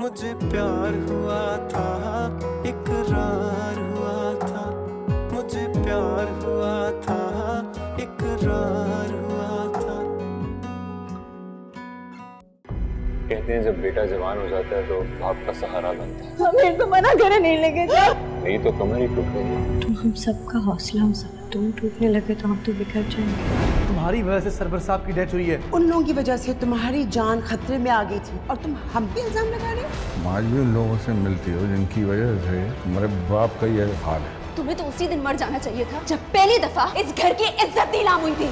मुझे प्यार हुआ था इकरार हुआ था। मुझे प्यार हुआ था इकरार हुआ था। कहते हैं जब बेटा जवान हो जाता है तो बाप का सहारा बनता है। हमें तो मना करे नहीं लेके जा नहीं तो कमर ही टूट गई। तुम हम सबका हौसला हो सकता तुम टूटने लगे तो हम तो बिखर जाएँगे। तुम्हारी वजह से सरबर साहब की डेथ हुई है। उन लोगों की वजह से तुम्हारी जान खतरे में आ गई थी और तुम हम भी इल्ज़ाम लगा रहे हो? आज भी उन लोगों से मिलती हो जिनकी वजह से हमारे बाप का यह हाल है। तुम्हें तो उसी दिन मर जाना चाहिए था जब पहली दफ़ा इस घर की इज़्ज़त नीलाम हुई थी।